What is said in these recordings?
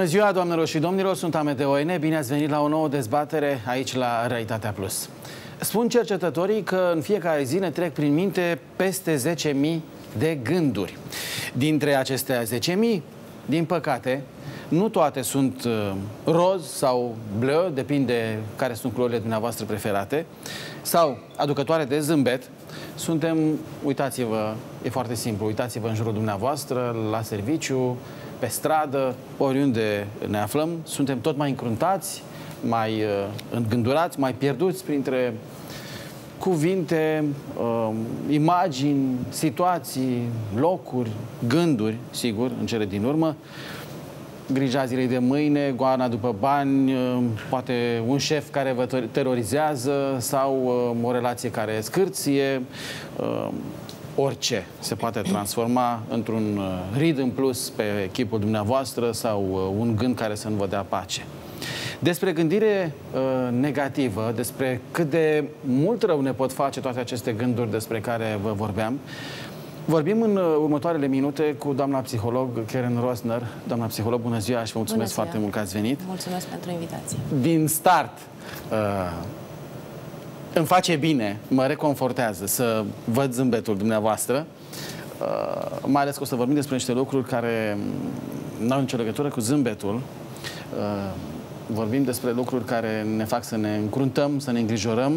Bună ziua, doamnelor și domnilor, sunt Amedeo Oene. Bine ați venit la o nouă dezbatere aici la Realitatea Plus. Spun cercetătorii că în fiecare zi ne trec prin minte peste 10.000 de gânduri. Dintre acestea 10.000, din păcate, nu toate sunt uh, roz sau bleu, depinde care sunt culorile dumneavoastră preferate, sau aducătoare de zâmbet. Suntem, uitați-vă, e foarte simplu, uitați-vă în jurul dumneavoastră, la serviciu, pe stradă, oriunde ne aflăm, suntem tot mai încruntați, mai uh, îngândurați, mai pierduți printre cuvinte, uh, imagini, situații, locuri, gânduri, sigur, în cele din urmă. Grija zilei de mâine, goana după bani, uh, poate un șef care vă terorizează sau uh, o relație care scârție, uh, orice se poate transforma într-un uh, rid în plus pe echipul dumneavoastră sau uh, un gând care să nu vă dea pace. Despre gândire uh, negativă, despre cât de mult rău ne pot face toate aceste gânduri despre care vă vorbeam, Vorbim în uh, următoarele minute cu doamna psiholog Karen Rosner. Doamna psiholog, bună ziua și vă mulțumesc foarte mult că ați venit. Mulțumesc pentru invitație. Din start, uh, îmi face bine, mă reconfortează să văd zâmbetul dumneavoastră, uh, mai ales că o să vorbim despre niște lucruri care nu au nicio legătură cu zâmbetul. Uh, vorbim despre lucruri care ne fac să ne încruntăm, să ne îngrijorăm,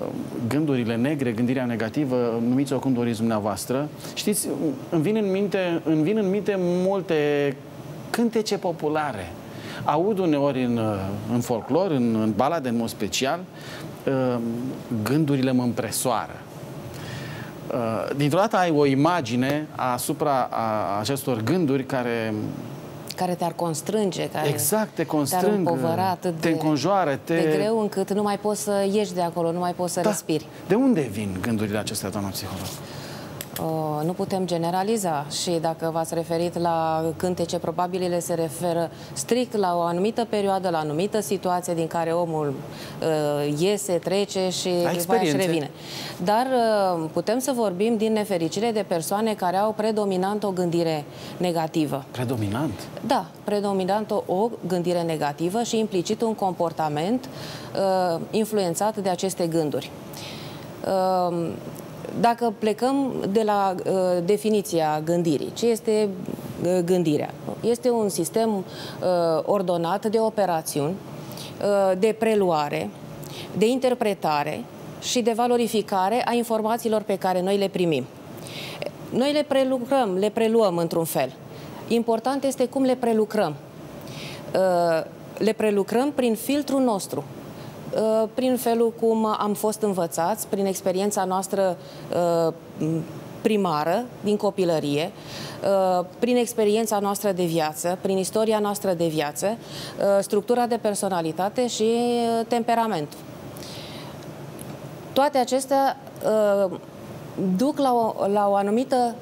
uh, gândurile negre, gândirea negativă, numiți-o cum doriți dumneavoastră. Știți, îmi vin în minte, îmi vin în minte multe cântece populare. Aud uneori în, în folclor, în, în balade în mod special, Ehm, gândurile mă împresoară. Ehm, dintr-o dată ai o imagine asupra acestor gânduri care care te-ar constrânge, care exact, te constrâng, te atât te de, înconjoară, te... de greu încât nu mai poți să ieși de acolo, nu mai poți să da. respiri. De unde vin gândurile acestea, doamna psiholog? Nu putem generaliza și dacă v-ați referit la cântece, probabil ele se referă strict la o anumită perioadă, la o anumită situație din care omul uh, iese, trece și după și revine. Dar uh, putem să vorbim din nefericire de persoane care au predominant o gândire negativă. Predominant? Da, predominant o, o gândire negativă și implicit un comportament uh, influențat de aceste gânduri. Uh, dacă plecăm de la uh, definiția gândirii, ce este uh, gândirea? Este un sistem uh, ordonat de operațiuni, uh, de preluare, de interpretare și de valorificare a informațiilor pe care noi le primim. Noi le prelucrăm, le preluăm într-un fel. Important este cum le prelucrăm. Uh, le prelucrăm prin filtrul nostru, Uh, prin felul cum am fost învățați, prin experiența noastră uh, primară, din copilărie, uh, prin experiența noastră de viață, prin istoria noastră de viață, structura de personalitate și temperamentul. Toate acestea duc la o, la o anumită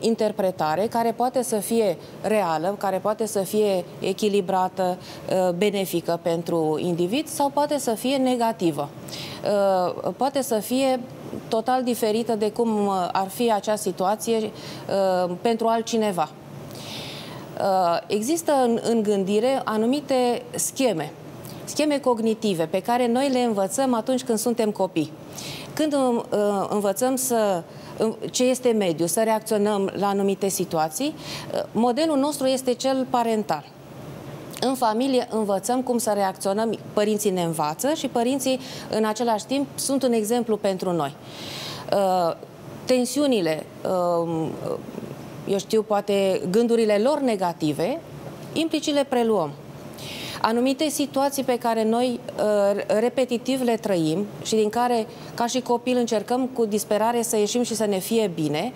interpretare care poate să fie reală, care poate să fie echilibrată, uh, benefică pentru individ sau poate să fie negativă. Uh, poate să fie total diferită de cum uh, ar fi acea situație pentru altcineva. Există în, în gândire anumite scheme, scheme cognitive pe care noi le învățăm atunci când suntem copii. Când învățăm să ce este mediu, să reacționăm la anumite situații. Modelul nostru este cel parental. În familie învățăm cum să reacționăm, părinții ne învață și părinții în același timp sunt un exemplu pentru noi. Uh, tensiunile, uh, eu știu, poate gândurile lor negative, implicit le preluăm anumite situații pe care noi uh, repetitiv le trăim și din care, ca și copil, încercăm cu disperare să ieșim și să ne fie bine,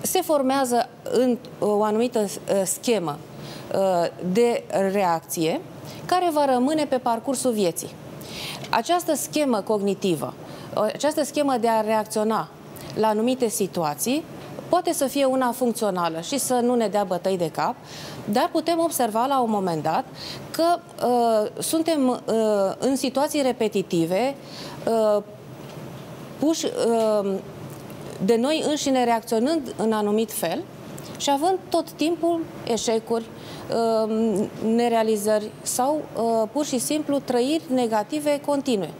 se formează în o anumită uh, schemă uh, de reacție care va rămâne pe parcursul vieții. Această schemă cognitivă, această schemă de a reacționa la anumite situații poate să fie una funcțională și să nu ne dea bătăi de cap, dar putem observa la un moment dat că uh, suntem uh, în situații repetitive uh, puși uh, de noi înșine reacționând în anumit fel și având tot timpul eșecuri, um, nerealizări sau uh, pur și simplu trăiri negative continue.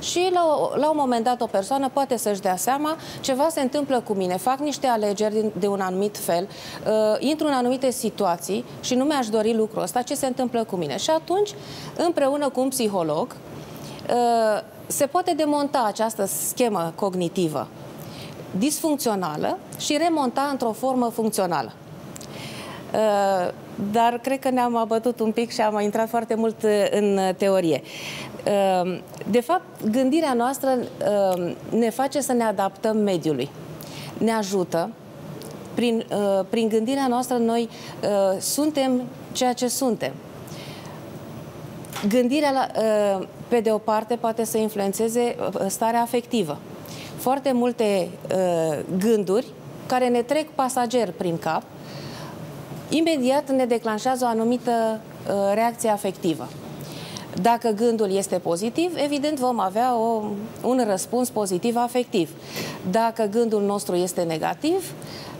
Și la, la un moment dat o persoană poate să-și dea seama ceva se întâmplă cu mine, fac niște alegeri de un anumit fel, uh, intru în anumite situații și nu mi-aș dori lucrul ăsta, ce se întâmplă cu mine. Și atunci, împreună cu un psiholog, uh, se poate demonta această schemă cognitivă disfuncțională și remonta într-o formă funcțională. Uh, dar cred că ne-am abătut un pic și am intrat foarte mult uh, în teorie. Uh, de fapt, gândirea noastră ne face să ne adaptăm mediului. Ne ajută. Prin, prin gândirea noastră noi suntem ceea ce suntem. Gândirea, la, pe de o parte, poate să influențeze starea afectivă foarte multe uh, gânduri care ne trec pasager prin cap, imediat ne declanșează o anumită uh, reacție afectivă. Dacă gândul este pozitiv, evident vom avea o, un răspuns pozitiv afectiv. Dacă gândul nostru este negativ,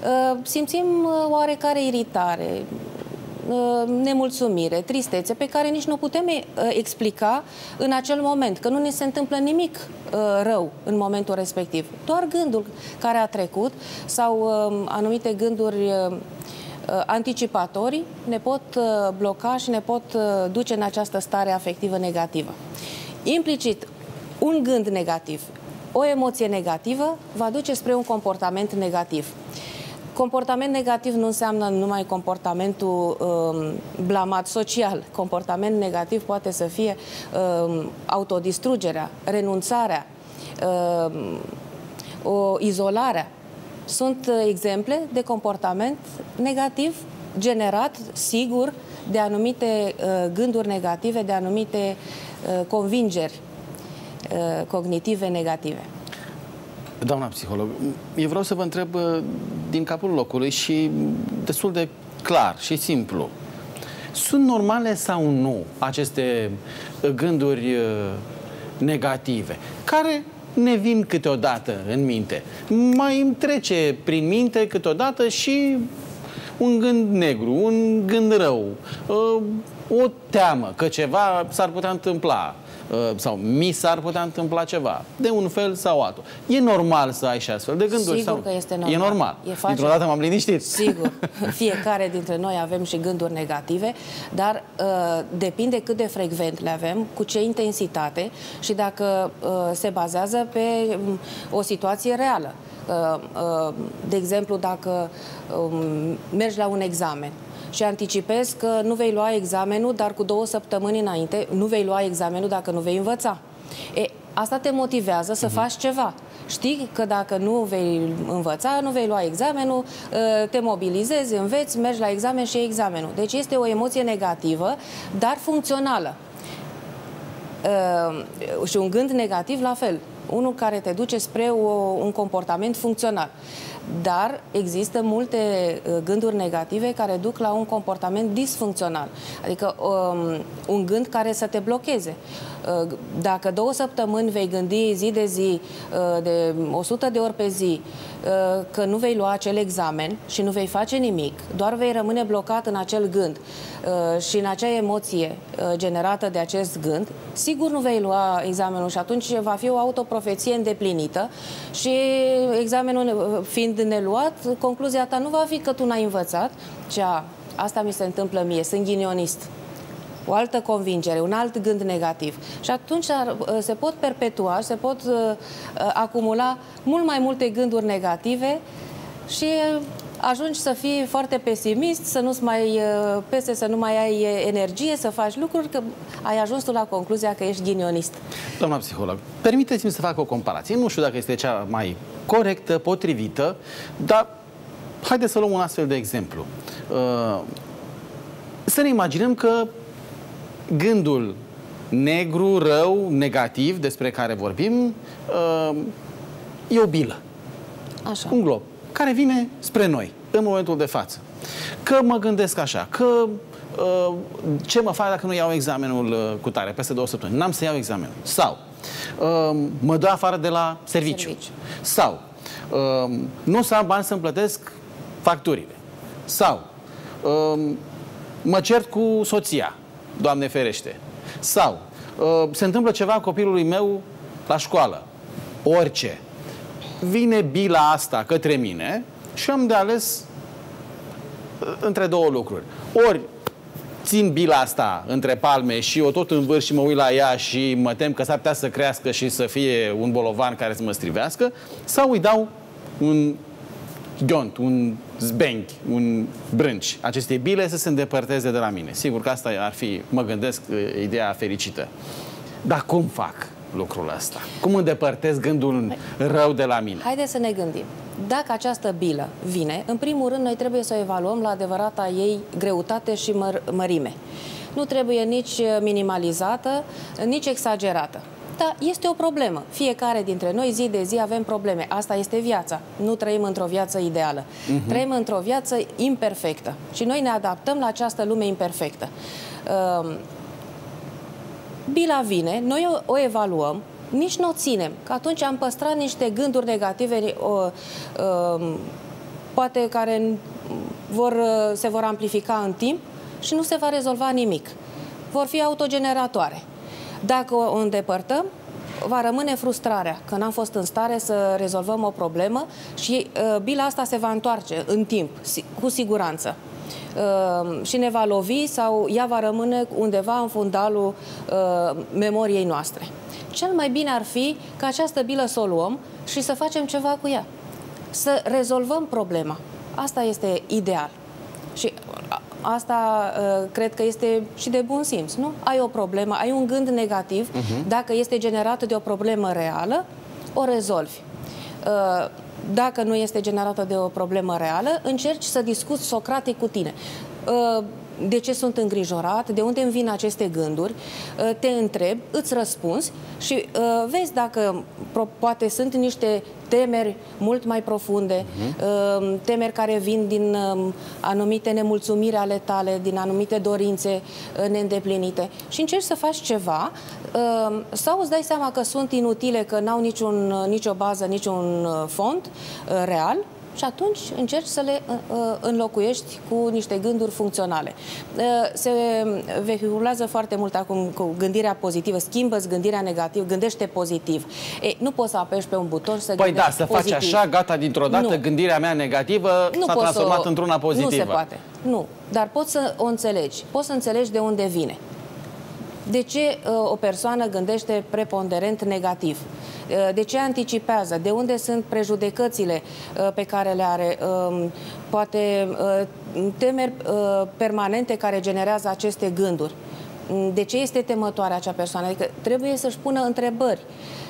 uh, simțim uh, oarecare iritare, Uh, nemulțumire, tristețe, pe care nici nu putem uh, explica în acel moment, că nu ne se întâmplă nimic uh, rău în momentul respectiv. Doar gândul care a trecut sau um, anumite gânduri anticipatorii ne pot bloca și ne pot duce în această stare afectivă negativă. Implicit, un gând negativ, o emoție negativă va duce spre un comportament negativ. Comportament negativ nu înseamnă numai comportamentul um, blamat social. Comportament negativ poate să fie um, autodistrugerea, renunțarea, um, o izolarea. Sunt uh, exemple de comportament negativ generat, sigur, de anumite uh, gânduri negative, de anumite uh, convingeri uh, cognitive negative. Doamna psiholog, eu vreau să vă întreb uh, din capul locului și destul de clar și simplu. Sunt normale sau nu aceste uh, gânduri uh, negative, care ne vin câteodată în minte? Mai îmi trece prin minte câteodată și un gând negru, un gând rău, o teamă că ceva s-ar putea întâmpla Uh, sau mi s-ar putea întâmpla ceva, de un fel sau altul. E normal să ai și astfel de gânduri? Sigur sau? că este normal. E normal. E face... Dintr-o dată m-am liniștit. Sigur. Fiecare dintre noi avem și gânduri negative, dar uh, depinde cât de frecvent le avem, cu ce intensitate și dacă uh, se bazează pe um, o situație reală. Uh, uh, de exemplu, dacă um, mergi la un examen și anticipez că nu vei lua examenul, dar cu două săptămâni înainte nu vei lua examenul dacă nu vei învăța. E, asta te motivează să uh-huh. faci ceva. Știi că dacă nu vei învăța, nu vei lua examenul, ă, te mobilizezi, înveți, mergi la examen și iei examenul. Deci este o emoție negativă, dar funcțională. Uh, și un gând negativ la fel. Unul care te duce spre o, un comportament funcțional. Dar există multe uh, gânduri negative care duc la un comportament disfuncțional. Adică um, un gând care să te blocheze. Uh, dacă două săptămâni vei gândi zi de zi, uh, de 100 de ori pe zi, uh, că nu vei lua acel examen și nu vei face nimic, doar vei rămâne blocat în acel gând și în acea emoție generată de acest gând, sigur nu vei lua examenul și atunci va fi o autoprofeție îndeplinită și examenul fiind neluat, concluzia ta nu va fi că tu n-ai învățat, ci a, asta mi se întâmplă mie, sunt ghinionist o altă convingere, un alt gând negativ. Și atunci uh, se pot perpetua, se pot uh, uh, acumula mult mai multe gânduri negative și ajungi să fii foarte pesimist, să nu-ți mai pese, să nu mai ai energie, să faci lucruri, că ai ajuns tu la concluzia că ești ghinionist. Doamna psiholog, permiteți-mi să fac o comparație. Nu știu dacă este cea mai corectă, potrivită, dar haideți să luăm un astfel de exemplu. Să ne imaginăm că gândul negru, rău, negativ despre care vorbim uh, e o bilă. Așa. Un glob care vine spre noi în momentul de față. Că mă gândesc așa, că uh, ce mă fac dacă nu iau examenul uh, cu tare peste două săptămâni? N-am să iau examenul. Sau mă dă afară de la serviciu. serviciu. Sau nu o să am bani să-mi plătesc facturile. Sau um, mă cert cu soția, Doamne ferește. Sau uh, se întâmplă ceva copilului meu la școală. Orice. Vine bila asta către mine și am de ales uh, între două lucruri. Ori țin bila asta între palme și o tot învâr și mă uit la ea și mă tem că s-ar putea să crească și să fie un bolovan care să mă strivească, sau îi dau un ghiont, un zbenchi, un brânci acestei bile să se îndepărteze de la mine. Sigur că asta ar fi, mă gândesc, ideea fericită. Dar cum fac lucrul ăsta? Cum îndepărtez gândul rău de la mine? Haideți să ne gândim. Dacă această bilă vine, în primul rând noi trebuie să o evaluăm la adevărata ei greutate și măr mărime. Nu trebuie nici minimalizată, nici exagerată. Da, este o problemă. Fiecare dintre noi, zi de zi, avem probleme. Asta este viața. Nu trăim într-o viață ideală. Uh-huh. Trăim într-o viață imperfectă. Și noi ne adaptăm la această lume imperfectă. Uh, bila vine, noi o, o evaluăm, nici nu o ținem. Că atunci am păstrat niște gânduri negative, o, uh, poate care vor, se vor amplifica în timp și nu se va rezolva nimic. Vor fi autogeneratoare. Dacă o îndepărtăm, va rămâne frustrarea că n-am fost în stare să rezolvăm o problemă și uh, bila asta se va întoarce în timp, cu siguranță. Uh, și ne va lovi sau ea va rămâne undeva în fundalul uh, memoriei noastre. Cel mai bine ar fi ca această bilă să o luăm și să facem ceva cu ea. Să rezolvăm problema. Asta este ideal. Și asta uh, cred că este și de bun simț, nu? Ai o problemă, ai un gând negativ, uh-huh. dacă este generată de o problemă reală, o rezolvi. Uh, dacă nu este generată de o problemă reală, încerci să discuți socratic cu tine. Uh, de ce sunt îngrijorat, de unde îmi vin aceste gânduri, uh, te întreb, îți răspunzi și uh, vezi dacă poate sunt niște temeri mult mai profunde, uh-huh. temeri care vin din um, anumite nemulțumiri ale tale, din anumite dorințe neîndeplinite și încerci să faci ceva sau îți dai seama că sunt inutile, că n-au niciun, nicio bază, niciun fond real și atunci încerci să le uh, uh, înlocuiești cu niște gânduri funcționale. Uh, se vehiculează foarte mult acum cu gândirea pozitivă, schimbă gândirea negativă, gândește pozitiv. E, nu poți să apeși pe un buton să Păi da, să pozitiv. faci așa, gata, dintr-o dată nu. gândirea mea negativă s-a transformat să... într-una pozitivă. Nu se poate. Nu. Dar poți să o înțelegi. Poți să înțelegi de unde vine. De ce uh, o persoană gândește preponderent negativ? Uh, de ce anticipează? De unde sunt prejudecățile uh, pe care le are? Um, poate temeri permanente care generează aceste gânduri. Mm, de ce este temătoare acea persoană? Adică trebuie să-și pună întrebări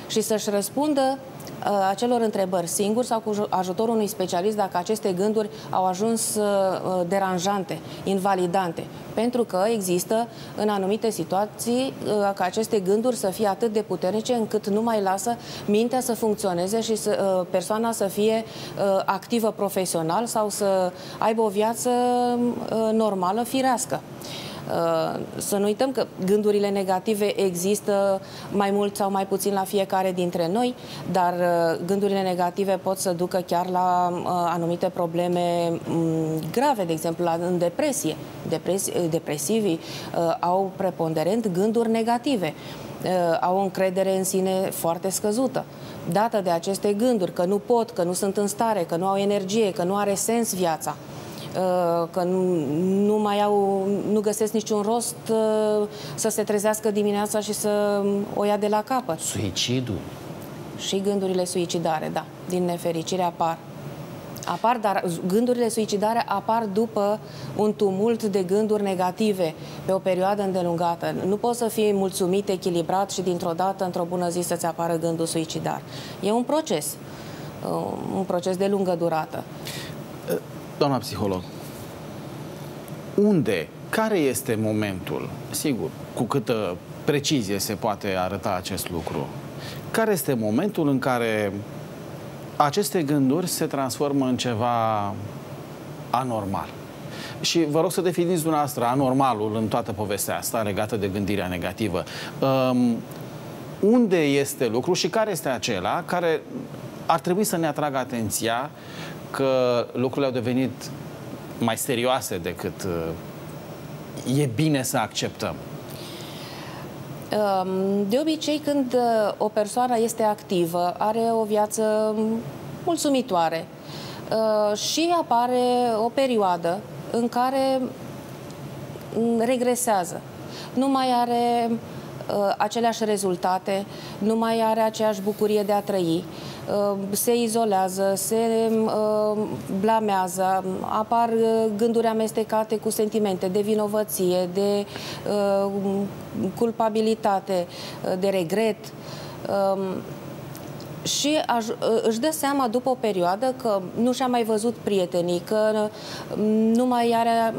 și să-și răspundă acelor întrebări singur sau cu ajutorul unui specialist dacă aceste gânduri au ajuns deranjante, invalidante. Pentru că există în anumite situații ca aceste gânduri să fie atât de puternice încât nu mai lasă mintea să funcționeze și să, persoana să fie activă profesional sau să aibă o viață normală, firească. Uh, să nu uităm că gândurile negative există mai mult sau mai puțin la fiecare dintre noi, dar uh, gândurile negative pot să ducă chiar la uh, anumite probleme mm, grave, de exemplu, la, în depresie. Depresi, depresivii au preponderent gânduri negative au o încredere în sine foarte scăzută. Dată de aceste gânduri, că nu pot, că nu sunt în stare, că nu au energie, că nu are sens viața. Uh, că nu, nu mai au, nu găsesc niciun rost uh, să se trezească dimineața și să o ia de la capăt. Suicidul. Și gândurile suicidare, da, din nefericire apar. Apar, dar gândurile suicidare apar după un tumult de gânduri negative pe o perioadă îndelungată. Nu poți să fii mulțumit, echilibrat și dintr-o dată, într-o bună zi, să-ți apară gândul suicidar. E un proces, uh, un proces de lungă durată. Doamna psiholog, unde, care este momentul, sigur, cu câtă precizie se poate arăta acest lucru, care este momentul în care aceste gânduri se transformă în ceva anormal? Și vă rog să definiți dumneavoastră anormalul în toată povestea asta legată de gândirea negativă. Um, unde este lucru și care este acela care ar trebui să ne atragă atenția că lucrurile au devenit mai serioase decât uh, e bine să acceptăm? Um, de obicei, când uh, o persoană este activă, are o viață mulțumitoare uh, și apare o perioadă în care mm, regresează. Nu mai are aceleași rezultate, nu mai are aceeași bucurie de a trăi. Uh, se izolează, se uh, blamează, apar uh, gânduri amestecate cu sentimente de vinovăție, de culpabilitate, de regret. Um, și își dă seama după o perioadă că nu și-a mai văzut prietenii, că nu mai are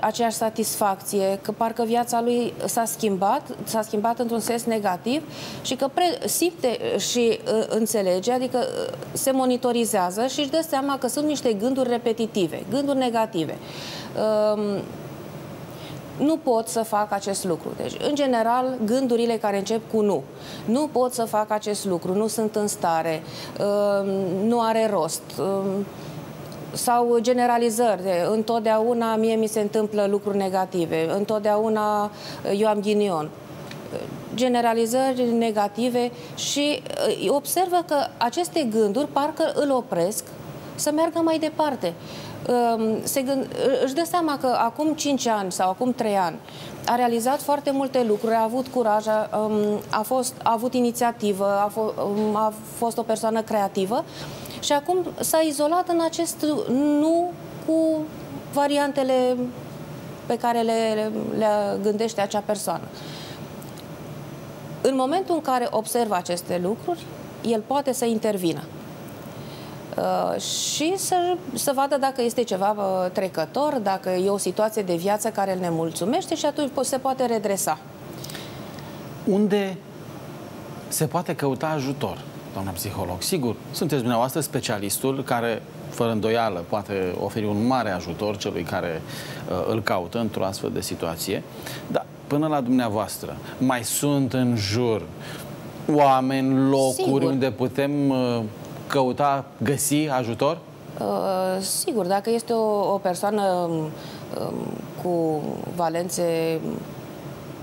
aceeași satisfacție, că parcă viața lui s-a schimbat, s-a schimbat într-un sens negativ și că pre- simte și uh, înțelege, adică uh, se monitorizează și își dă seama că sunt niște gânduri repetitive, gânduri negative. Uh, nu pot să fac acest lucru. Deci, în general, gândurile care încep cu nu. Nu pot să fac acest lucru, nu sunt în stare, uh, nu are rost. Uh, sau generalizări. Întotdeauna mie mi se întâmplă lucruri negative, întotdeauna eu am ghinion generalizări negative și uh, observă că aceste gânduri parcă îl opresc să meargă mai departe. Um, se gând, își dă seama că acum 5 ani sau acum 3 ani a realizat foarte multe lucruri, a avut curaj, a, um, a, fost, a avut inițiativă, a, fo, um, a fost o persoană creativă și acum s-a izolat în acest nu cu variantele pe care le, le gândește acea persoană. În momentul în care observă aceste lucruri, el poate să intervină. Uh, și să, să vadă dacă este ceva uh, trecător, dacă e o situație de viață care îl nemulțumește și atunci se poate redresa. Unde se poate căuta ajutor? Doamna psiholog. Sigur, sunteți dumneavoastră specialistul care, fără îndoială, poate oferi un mare ajutor celui care uh, îl caută într-o astfel de situație, dar până la dumneavoastră, mai sunt în jur oameni, locuri Sigur. unde putem uh, căuta, găsi ajutor? Uh, sigur, dacă este o, o persoană um, cu valențe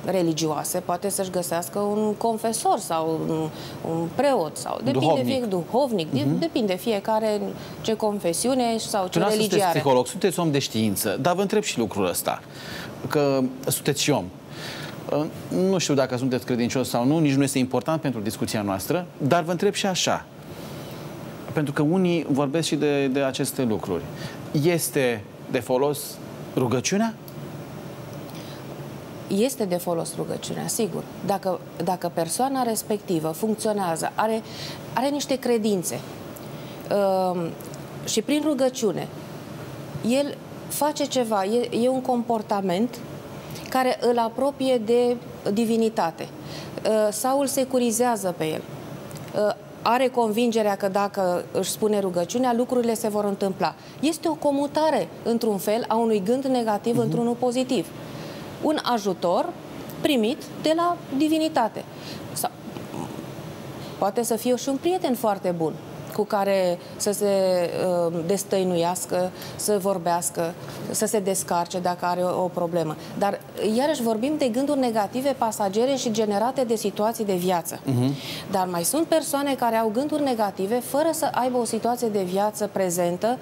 religioase, poate să-și găsească un confesor sau un, un preot sau depinde duhovnic, fie, duhovnic uh-huh. depinde fiecare ce confesiune sau ce religie sunteți are. psiholog, sunteți om de știință, dar vă întreb și lucrul ăsta, că sunteți și om. Nu știu dacă sunteți credincios sau nu, nici nu este important pentru discuția noastră, dar vă întreb și așa, pentru că unii vorbesc și de, de aceste lucruri. Este de folos rugăciunea? Este de folos rugăciunea, sigur. Dacă, dacă persoana respectivă funcționează, are, are niște credințe uh, și prin rugăciune el face ceva, e, e un comportament care îl apropie de divinitate uh, sau îl securizează pe el. Uh, are convingerea că dacă își spune rugăciunea, lucrurile se vor întâmpla. Este o comutare, într-un fel, a unui gând negativ uh-huh. într-unul pozitiv un ajutor primit de la divinitate. Sau, poate să fie și un prieten foarte bun cu care să se uh, destăinuiască, să vorbească, să se descarce dacă are o, o problemă. Dar, iarăși, vorbim de gânduri negative, pasagere și generate de situații de viață. Uh-huh. Dar mai sunt persoane care au gânduri negative fără să aibă o situație de viață prezentă,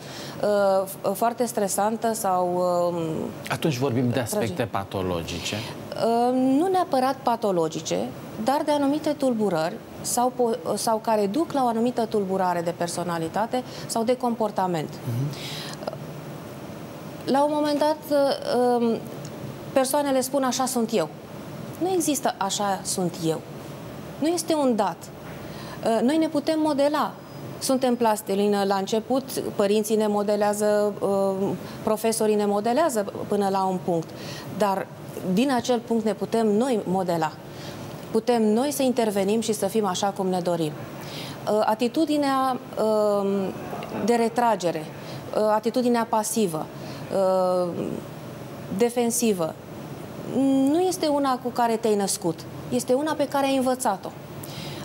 uh, foarte stresantă sau... Uh, Atunci vorbim de aspecte patologice? Uh, nu neapărat patologice, dar de anumite tulburări sau, sau care duc la o anumită tulburare de personalitate sau de comportament. Uh-huh. La un moment dat, um, persoanele spun așa sunt eu. Nu există așa sunt eu. Nu este un dat. Uh, noi ne putem modela. Suntem plastilină la început, părinții ne modelează, uh, profesorii ne modelează până la un punct. Dar din acel punct ne putem noi modela putem noi să intervenim și să fim așa cum ne dorim. Uh, atitudinea um, de retragere, uh, atitudinea pasivă, uh, defensivă, nu este una cu care te-ai născut, este una pe care ai învățat-o.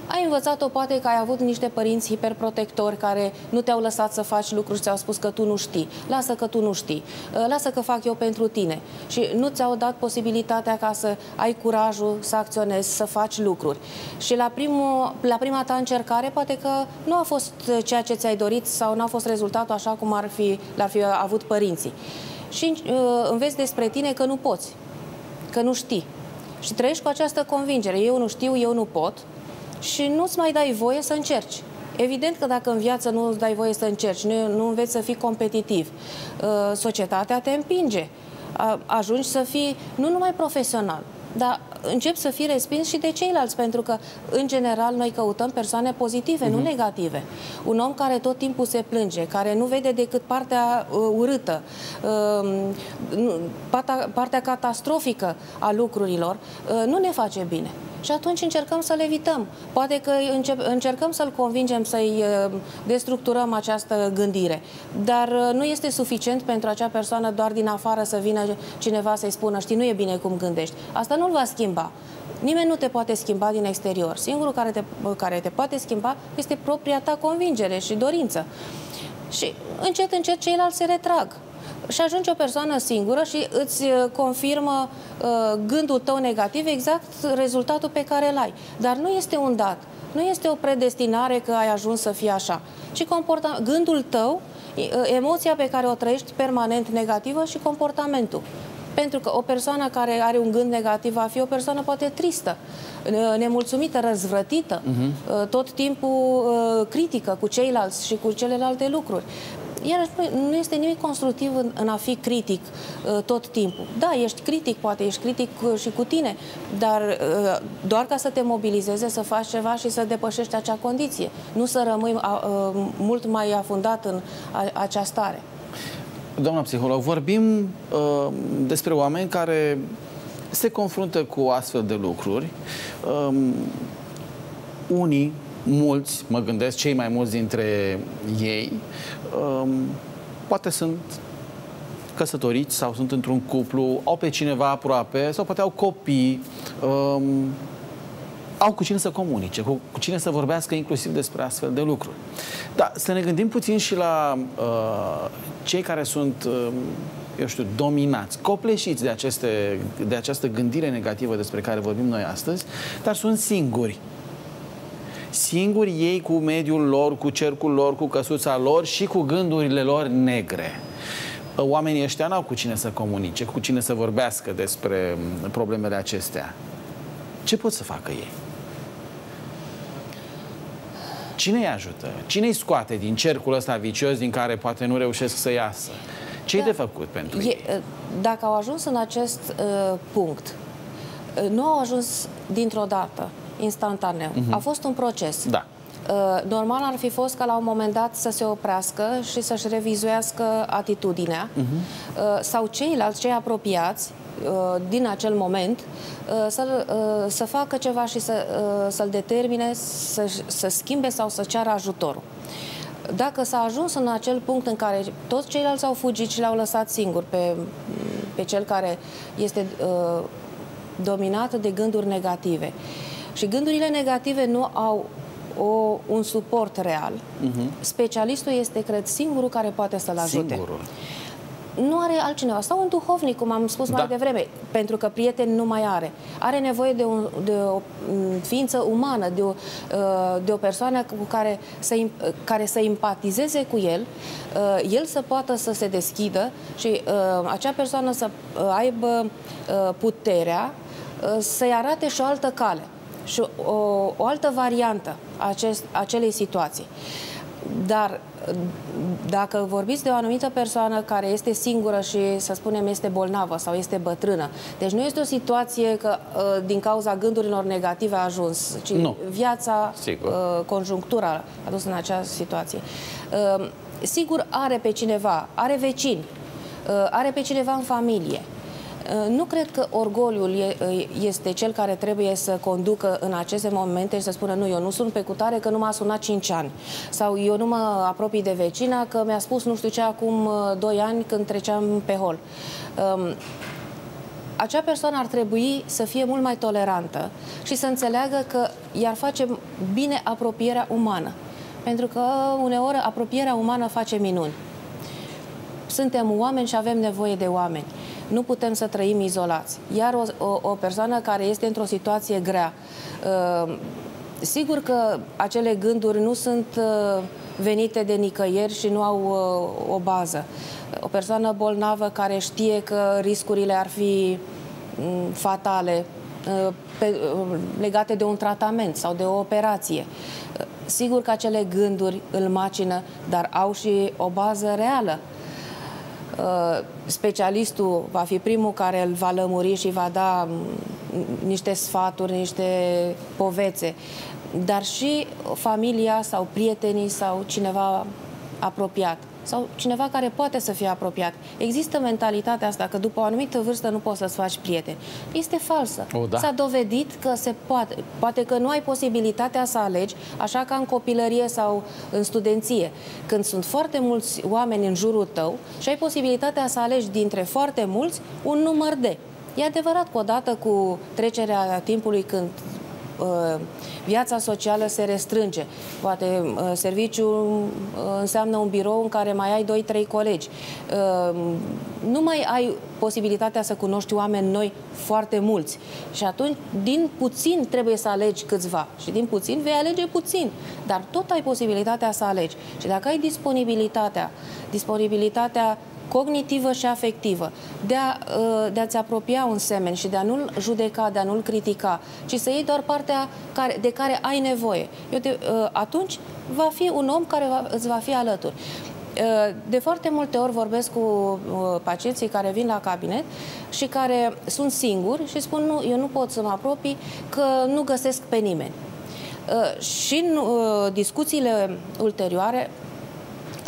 Ai învățat-o poate că ai avut niște părinți hiperprotectori care nu te-au lăsat să faci lucruri și ți-au spus că tu nu știi. Lasă că tu nu știi. Uh, lasă că fac eu pentru tine. Și nu ți-au dat posibilitatea ca să ai curajul să acționezi, să faci lucruri. Și la, primul, la prima ta încercare poate că nu a fost ceea ce ți-ai dorit sau nu a fost rezultatul așa cum ar fi, l-ar fi avut părinții. Și uh, înveți despre tine că nu poți, că nu știi. Și trăiești cu această convingere. Eu nu știu, eu nu pot și nu-ți mai dai voie să încerci. Evident că dacă în viață nu îți dai voie să încerci, nu, nu înveți să fii competitiv, uh, societatea te împinge. Ajungi să fii nu numai profesional, dar încep să fii respins și de ceilalți, pentru că, în general, noi căutăm persoane pozitive, uh-huh. nu mhm. negative. Un om care tot timpul se plânge, care nu vede decât partea uh, urâtă, uh, partea, partea catastrofică a lucrurilor, uh, nu ne face bine și atunci încercăm să le evităm. Poate că încercăm să-l convingem să-i uh, destructurăm această gândire, dar uh, nu este suficient pentru acea persoană doar din afară să vină cineva să-i spună, știi, nu e bine cum gândești. Asta nu-l va schimba. Nimeni nu te poate schimba din exterior. Singurul care te, care te poate schimba este propria ta convingere și dorință. Și încet, încet ceilalți se retrag și ajunge o persoană singură și îți uh, confirmă uh, gândul tău negativ, exact rezultatul pe care îl ai. Dar nu este un dat, nu este o predestinare că ai ajuns să fii așa, ci comporta- gândul tău, uh, emoția pe care o trăiești permanent negativă și comportamentul. Pentru că o persoană care are un gând negativ va fi o persoană poate tristă, uh, nemulțumită, răzvrătită, uh-huh. tot timpul critică cu ceilalți și cu celelalte lucruri iar nu este nimic constructiv în, în a fi critic uh, tot timpul. Da, ești critic, poate ești critic uh, și cu tine, dar uh, doar ca să te mobilizeze, să faci ceva și să depășești acea condiție. Nu să rămâi uh, mult mai afundat în a, acea stare. Doamna psiholog, vorbim uh, despre oameni care se confruntă cu astfel de lucruri. Um, unii mulți, mă gândesc, cei mai mulți dintre ei, um, poate sunt căsătoriți sau sunt într-un cuplu, au pe cineva aproape sau poate au copii, um, au cu cine să comunice, cu, cu cine să vorbească inclusiv despre astfel de lucruri. Dar să ne gândim puțin și la uh, cei care sunt, uh, eu știu, dominați, copleșiți de, aceste, de această gândire negativă despre care vorbim noi astăzi, dar sunt singuri singuri ei cu mediul lor, cu cercul lor, cu căsuța lor și cu gândurile lor negre. Oamenii ăștia n-au cu cine să comunice, cu cine să vorbească despre problemele acestea. Ce pot să facă ei? Cine îi ajută? Cine îi scoate din cercul ăsta vicios din care poate nu reușesc să iasă? Ce-i da, de făcut pentru e, ei? Dacă au ajuns în acest uh, punct, uh, nu au ajuns dintr-o dată instantaneu. Uh-huh. A fost un proces. Da. Uh, normal ar fi fost ca la un moment dat să se oprească și să-și revizuiască atitudinea uh-huh. uh, sau ceilalți, cei apropiați uh, din acel moment uh, să, uh, să facă ceva și să, uh, să-l determine să, să schimbe sau să ceară ajutorul. Dacă s-a ajuns în acel punct în care toți ceilalți au fugit și l-au lăsat singur pe, pe cel care este uh, dominat de gânduri negative, uh, și gândurile negative nu au o, un suport real. Uh-huh. Specialistul este, cred, singurul care poate să-l ajute. Singurul. Nu are altcineva. Sau un duhovnic, cum am spus da. mai devreme, pentru că prieten nu mai are. Are nevoie de, un, de o ființă umană, de o, uh, de o persoană cu care să, care să empatizeze cu el, uh, el să poată să se deschidă și uh, acea persoană să aibă puterea să-i arate și o altă cale și o, o altă variantă acest, acelei situații. Dar dacă vorbiți de o anumită persoană care este singură și, să spunem, este bolnavă sau este bătrână, deci nu este o situație că ă, din cauza gândurilor negative a ajuns, ci nu. viața, Sigur. Ă, conjunctura a dus în această situație. Ă, sigur are pe cineva, are vecini, are pe cineva în familie, Uh, nu cred că orgoliul uh, este cel care trebuie să conducă în aceste momente și să spună nu, eu nu sunt pe cutare că nu m-a sunat 5 ani sau eu nu mă apropii de vecina că mi-a spus nu știu ce acum 2 uh, ani când treceam pe hol. Um, acea persoană ar trebui să fie mult mai tolerantă și să înțeleagă că i-ar face bine apropierea umană. Pentru că uneori apropierea umană face minuni. Suntem oameni și avem nevoie de oameni. Nu putem să trăim izolați. Iar o, o, o persoană care este într-o situație grea, uh, sigur că acele gânduri nu sunt uh, venite de nicăieri și nu au uh, o bază. O persoană bolnavă care știe că riscurile ar fi um, fatale, uh, pe, uh, legate de un tratament sau de o operație. Uh, sigur că acele gânduri îl macină, dar au și o bază reală. Uh, specialistul va fi primul care îl va lămuri și va da mm, niște sfaturi, niște povețe, dar și familia sau prietenii sau cineva apropiat sau cineva care poate să fie apropiat. Există mentalitatea asta că după o anumită vârstă nu poți să-ți faci prieteni. Este falsă. O, da. S-a dovedit că se poate. Poate că nu ai posibilitatea să alegi, așa ca în copilărie sau în studenție, când sunt foarte mulți oameni în jurul tău și ai posibilitatea să alegi dintre foarte mulți un număr de. E adevărat că odată cu trecerea timpului când Uh, viața socială se restrânge. Poate uh, serviciul uh, înseamnă un birou în care mai ai 2-3 colegi. Nu mai ai posibilitatea să cunoști oameni noi foarte mulți. Și atunci, din puțin trebuie să alegi câțiva. Și din puțin vei alege puțin. Dar tot ai posibilitatea să alegi. Și dacă ai disponibilitatea, disponibilitatea cognitivă și afectivă, de, a, ă, de a-ți apropia un semen și de a nu-l judeca, de a nu-l critica, ci să iei doar partea care, de care ai nevoie. Eu te, ă, atunci va fi un om care va, îți va fi alături. Ă, de foarte multe ori vorbesc cu pacienții care vin la cabinet și care sunt singuri și spun nu, eu nu pot să mă apropii că nu găsesc pe nimeni. Și în discuțiile ulterioare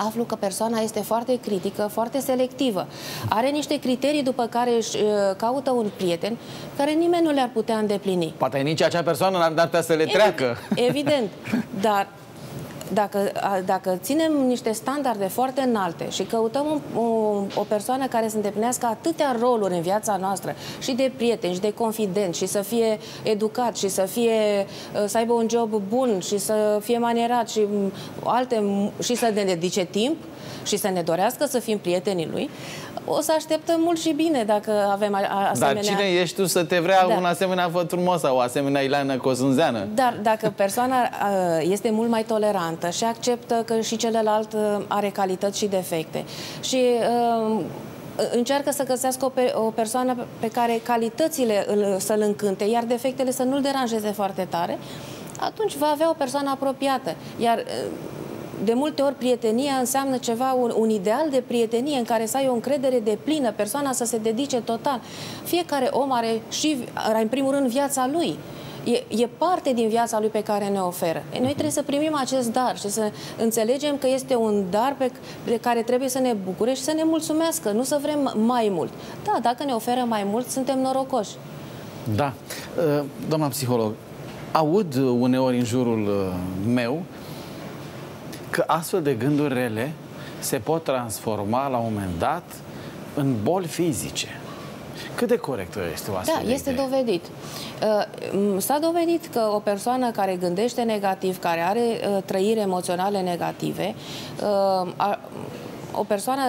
aflu că persoana este foarte critică, foarte selectivă. Are niște criterii după care își uh, caută un prieten care nimeni nu le-ar putea îndeplini. Poate nici acea persoană n-ar putea să le treacă. Evident, dar dacă, dacă ținem niște standarde foarte înalte și căutăm un, un, o persoană care să îndeplinească atâtea roluri în viața noastră, și de prieten, și de confident, și să fie educat, și să fie să aibă un job bun, și să fie manierat, și alte, și să ne dedice timp, și să ne dorească să fim prietenii lui, o să așteptăm mult și bine dacă avem asemenea... Dar cine ești tu să te vrea da. un asemenea văd frumos sau o asemenea Ileana Cozunzeană? Dar dacă persoana este mult mai tolerantă și acceptă că și celălalt are calități și defecte și încearcă să găsească o, pe, o persoană pe care calitățile să-l încânte, iar defectele să nu-l deranjeze foarte tare, atunci va avea o persoană apropiată. Iar de multe ori prietenia înseamnă ceva, un, un ideal de prietenie în care să ai o încredere de plină, persoana să se dedice total. Fiecare om are și, are în primul rând, viața lui. E, e parte din viața lui pe care ne oferă. E, noi trebuie să primim acest dar și să înțelegem că este un dar pe, pe care trebuie să ne bucure și să ne mulțumească, nu să vrem mai mult. Da, dacă ne oferă mai mult, suntem norocoși. Da. Uh, doamna psiholog, aud uneori în jurul uh, meu că astfel de gânduri rele se pot transforma la un moment dat în boli fizice. Cât de corectă este o astfel Da, de este idee? dovedit. Uh, s-a dovedit că o persoană care gândește negativ, care are uh, trăiri emoționale negative, uh, o persoană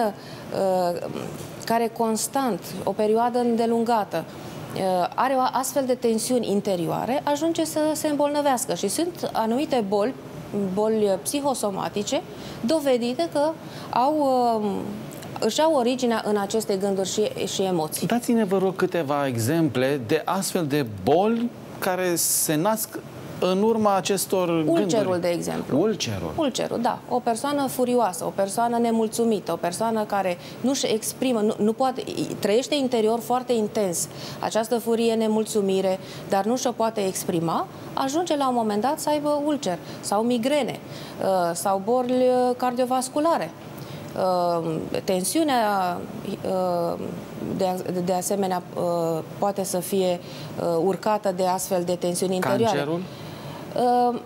care constant, o perioadă îndelungată, are o astfel de tensiuni interioare, ajunge să se îmbolnăvească și sunt anumite boli boli psihosomatice dovedite că au um, își au originea în aceste gânduri și, și emoții. Dați-ne, vă rog, câteva exemple de astfel de boli care se nasc în urma acestor Ulcerul, gânduri. de exemplu. Ulcerul. Ulcerul, da. O persoană furioasă, o persoană nemulțumită, o persoană care nu-și exprimă, nu, nu poate, trăiește interior foarte intens această furie, nemulțumire, dar nu și-o poate exprima, ajunge la un moment dat să aibă ulcer sau migrene uh, sau boli uh, cardiovasculare. Uh, tensiunea de, asemenea poate să fie urcată de astfel de tensiuni interioare. Cancerul? Ehm,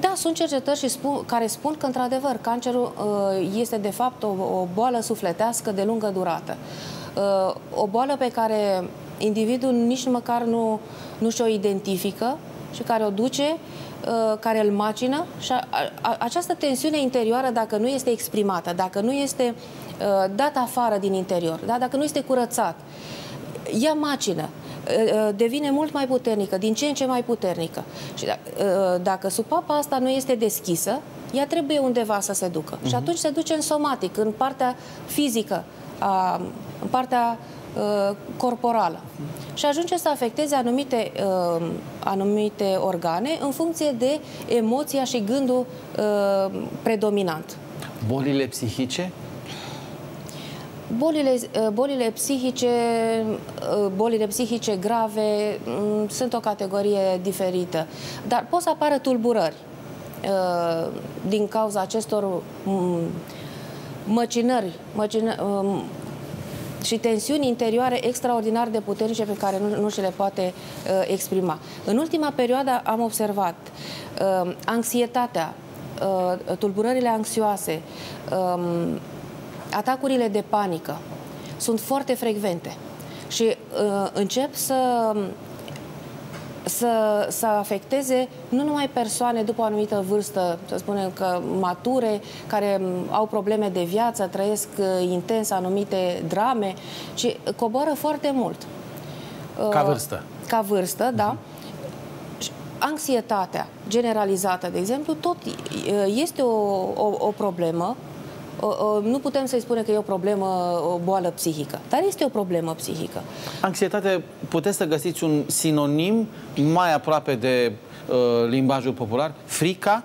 da, sunt cercetări și spun, care spun că, într-adevăr, cancerul uh, este, de fapt, o, o boală sufletească de lungă durată. Uh, o boală pe care individul nici măcar nu, nu și-o identifică și care o duce, uh, care îl macină și a, a, această tensiune interioară, dacă nu este exprimată, dacă nu este uh, dată afară din interior, da? dacă nu este curățat, ea macină devine mult mai puternică, din ce în ce mai puternică. Și dacă supapa asta nu este deschisă, ea trebuie undeva să se ducă. Uh-huh. Și mhm. atunci se duce în somatic, în partea fizică, a, în partea uh, corporală. Uh-huh. Și ajunge să afecteze anumite, uh, anumite organe în funcție de emoția și gândul uh, predominant. Bolile psihice? Bolile, uh, bolile psihice, uh, bolile psihice grave mm, sunt o categorie diferită, dar pot să apară tulburări. Uh, din cauza acestor mm, măcinări, măcină, um, și tensiuni interioare extraordinar de puternice pe care nu, nu și le poate uh, exprima. În ultima perioadă am observat uh, anxietatea, uh, tulburările anxioase, uh, atacurile de panică sunt foarte frecvente și uh, încep să să, să afecteze nu numai persoane după o anumită vârstă, să spunem că mature, care au probleme de viață, trăiesc uh, intens anumite drame, ci coboară foarte mult. Ca uh, vârstă. Ca vârstă, uh-huh. da. Mhm. Anxietatea generalizată, de exemplu, tot uh, este o, o, o problemă nu putem să-i spunem că e o problemă, o boală psihică, dar este o problemă psihică. Anxietate, puteți să găsiți un sinonim mai aproape de uh, limbajul popular? Frica?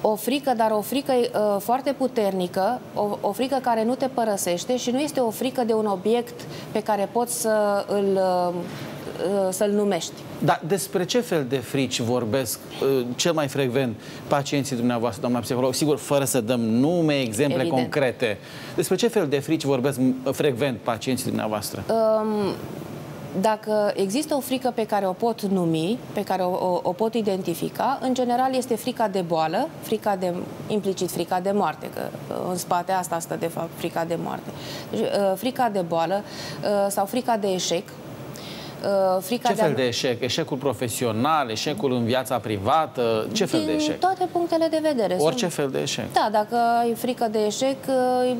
o frică, dar o frică uh, foarte puternică, o, o frică care nu te părăsește și nu este o frică de un obiect pe care poți să îl, uh, uh să-l numești. Dar despre ce fel de frici vorbesc uh, cel mai frecvent pacienții dumneavoastră, doamna psiholog? Sigur, fără să dăm nume, exemple Evident. concrete. Despre ce fel de frici vorbesc frecvent pacienții dumneavoastră? Um, dacă există o frică pe care o pot numi, pe care o, o, o pot identifica, în general este frica de boală, frica de, implicit frica de moarte, că uh, în spate asta stă de fapt frica de moarte. Deci, uh, frica de boală uh, sau frica de eșec, uh, frica Ce de fel de eșec? Eșecul profesional, eșecul în viața privată? Ce fel de eșec? toate punctele de vedere. Orice Sunt... fel de eșec? Da, dacă ai frică de eșec, uh,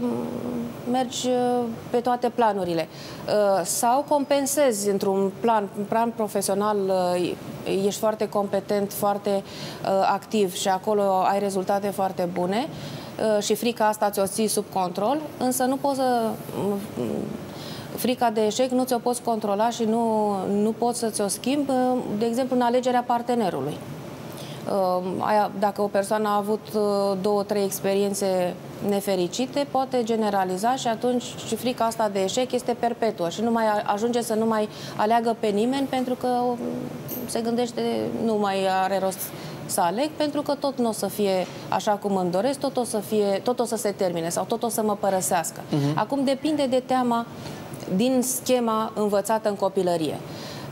mergi uh, pe toate planurile. Uh, sau compensezi într-un plan, plan profesional, ești foarte competent, foarte activ și acolo ai rezultate foarte bune și frica asta ți-o ții sub control, însă nu poți să frica de eșec nu ți-o poți controla și nu, nu poți să ți-o schimbi, de exemplu, în alegerea partenerului. Uh, dacă o persoană a avut uh, două, trei experiențe nefericite, poate generaliza și atunci și frica asta de eșec este perpetuă și nu mai ajunge să nu mai aleagă pe nimeni pentru că se gândește nu mai are rost să aleg pentru că tot nu o să fie așa cum îmi doresc, tot o să, fie, tot o să se termine sau tot o să mă părăsească. Uh-huh. Acum depinde de teama din schema învățată în copilărie.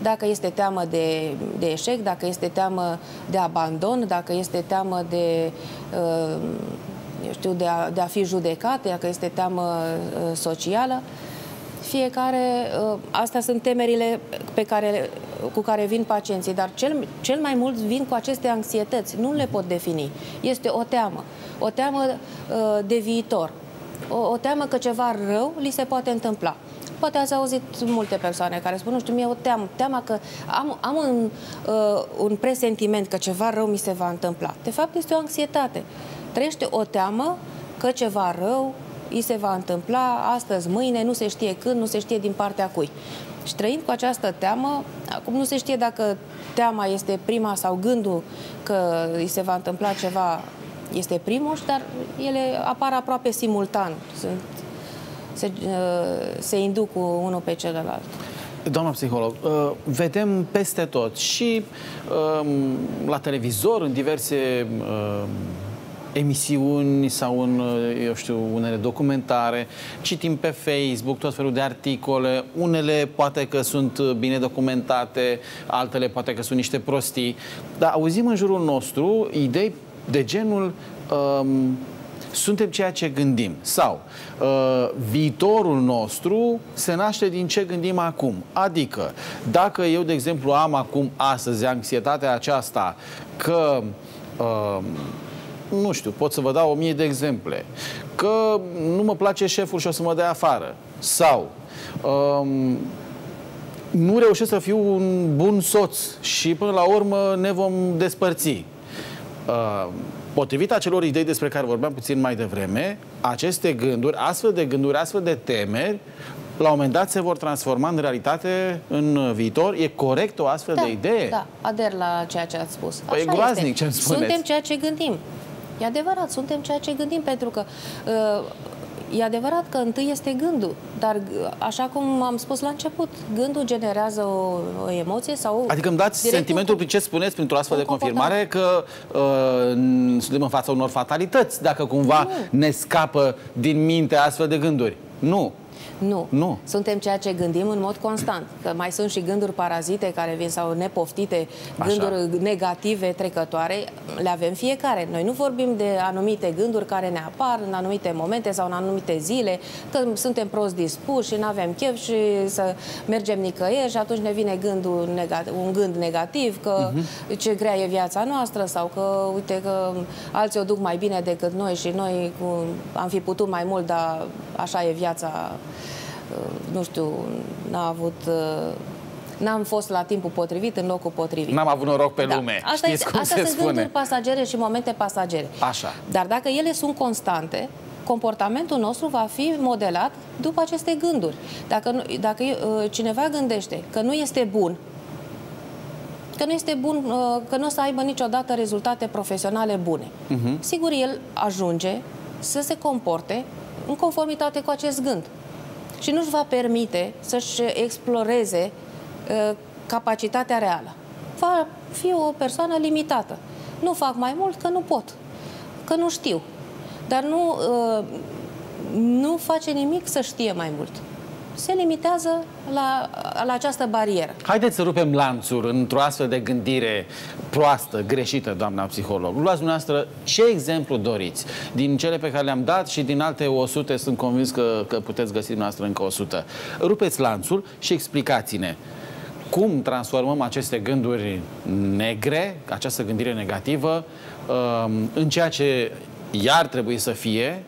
Dacă este teamă de, de eșec, dacă este teamă de abandon, dacă este teamă de, uh, eu știu, de a, de a fi judecat, dacă este teamă uh, socială, fiecare, uh, astea sunt temerile pe care, cu care vin pacienții, dar cel, cel mai mult vin cu aceste anxietăți, nu le pot defini. Este o teamă, o teamă de viitor, o, o teamă că ceva rău li se poate întâmpla. Poate ați auzit multe persoane care spun, nu știu, mie o teamă, teama că am, am un, uh, un presentiment că ceva rău mi se va întâmpla. De fapt, este o anxietate. Trăiește o teamă că ceva rău îi se va întâmpla astăzi, mâine, nu se știe când, nu se știe din partea cui. Și trăind cu această teamă, acum nu se știe dacă teama este prima sau gândul că îi se va întâmpla ceva este primul, dar ele apar aproape simultan. Sunt se, uh, se induc cu unul pe celălalt. Doamna psiholog, uh, vedem peste tot și um, la televizor, în diverse um, emisiuni sau în, uh, eu știu, unele documentare, citim pe Facebook tot felul de articole, unele poate că sunt bine documentate, altele poate că sunt niște prostii, dar auzim în jurul nostru idei de genul um, suntem ceea ce gândim. Sau uh, viitorul nostru se naște din ce gândim acum. Adică, dacă eu, de exemplu, am acum astăzi anxietatea aceasta că uh, nu știu, pot să vă dau o mie de exemple. Că nu mă place șeful și o să mă dea afară. Sau um, nu reușesc să fiu un bun soț și până la urmă ne vom despărți. Uh, potrivit acelor idei despre care vorbeam puțin mai devreme, aceste gânduri, astfel de gânduri, astfel de temeri, la un moment dat se vor transforma în realitate în viitor. E corect o astfel da, de idee? Da, ader la ceea ce ați spus. Păi e groaznic ce spuneți. Suntem ceea ce gândim. E adevărat, suntem ceea ce gândim, pentru că uh, E adevărat că întâi este gândul, dar așa cum am spus la început, gândul generează o, o emoție sau... Adică îmi dați sentimentul prin ce spuneți printr-o astfel de confirmare că uh, suntem în fața unor fatalități dacă cumva nu. ne scapă din minte astfel de gânduri. Nu. Nu. nu. Suntem ceea ce gândim în mod constant. Că mai sunt și gânduri parazite care vin sau nepoftite, Așa. gânduri negative, trecătoare, le avem fiecare. Noi nu vorbim de anumite gânduri care ne apar în anumite momente sau în anumite zile, că suntem prost dispuși și nu avem chef și să mergem nicăieri și atunci ne vine gândul negativ, un gând negativ că uh-huh. ce grea e viața noastră sau că uite că alții o duc mai bine decât noi și noi am fi putut mai mult, dar așa e viața nu știu, n-a avut N-am fost la timpul potrivit, în locul potrivit. N-am avut noroc pe da. lume. Asta, Știți este, cum asta se sunt spune. gânduri pasagere și momente pasagere. Așa. Dar dacă ele sunt constante, comportamentul nostru va fi modelat după aceste gânduri. Dacă, dacă uh, cineva gândește că nu este bun, că nu este bun, uh, că nu o să aibă niciodată rezultate profesionale bune, uh-huh. sigur el ajunge să se comporte în conformitate cu acest gând și nu-și va permite să-și exploreze uh, capacitatea reală. Va fi o persoană limitată. Nu fac mai mult că nu pot, că nu știu. Dar nu, uh, nu face nimic să știe mai mult se limitează la, la această barieră. Haideți să rupem lanțuri într-o astfel de gândire proastă, greșită, doamna psiholog. Luați dumneavoastră ce exemplu doriți din cele pe care le-am dat și din alte 100, sunt convins că, că puteți găsi dumneavoastră încă 100. Rupeți lanțul și explicați-ne cum transformăm aceste gânduri negre, această gândire negativă, um, în ceea ce iar trebuie să fie